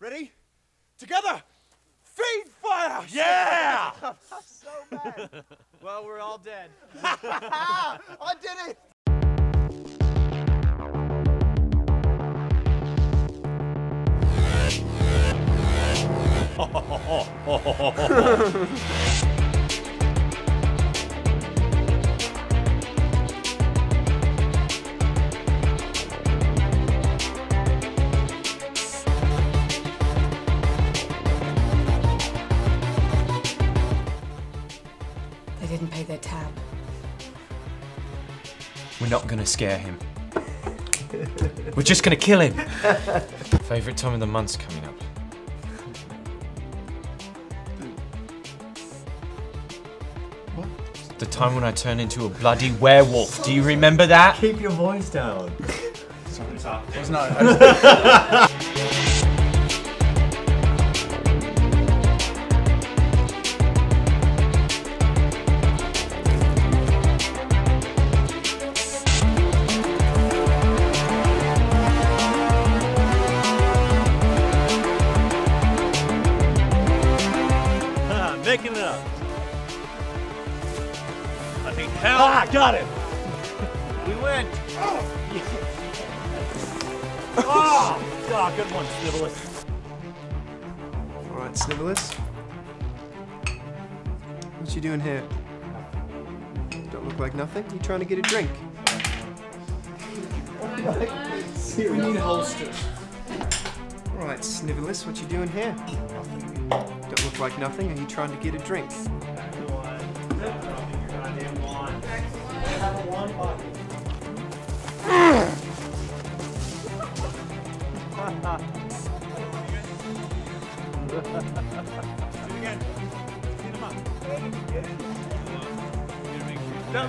Ready? Together! Feed fire! Yeah! so bad. Well, we're all dead. I did it! They We're not gonna scare him. We're just gonna kill him. Favorite time of the month's coming up. What? The time when I turn into a bloody werewolf. Do you remember that? Keep your voice down. Sorry. It's not. I think hell. Ah, got it. We went. Ah, ah, good one, Snivellus. Alright, Snivellus. What you doing here? Don't look like nothing. You trying to get a drink? We need holsters. Alright, Snivellus, what you doing here? Don't look like nothing. Are you trying to get a drink? That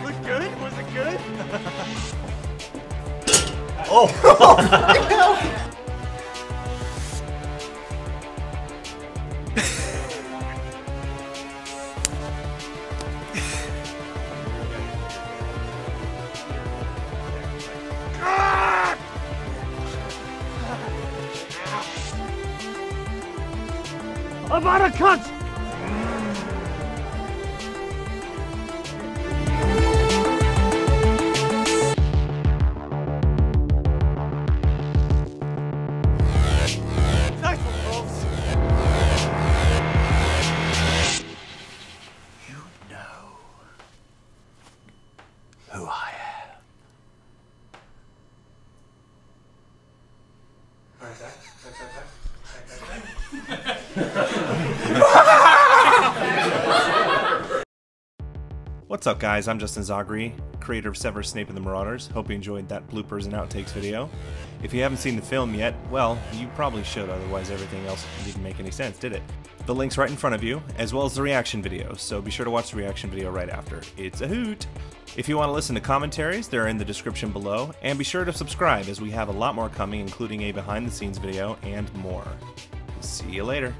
looked good? Was it good? Oh. I'm out of cuts! Nice one, folks. You know who I am. What's up, guys? I'm Justin Zagri, creator of Severus Snape and the Marauders. Hope you enjoyed that bloopers and outtakes video. If you haven't seen the film yet, well, you probably should, otherwise, everything else didn't make any sense, did it? The link's right in front of you, as well as the reaction video, so be sure to watch the reaction video right after. It's a hoot! If you want to listen to commentaries, they're in the description below, and be sure to subscribe as we have a lot more coming, including a behind the scenes video and more. See you later.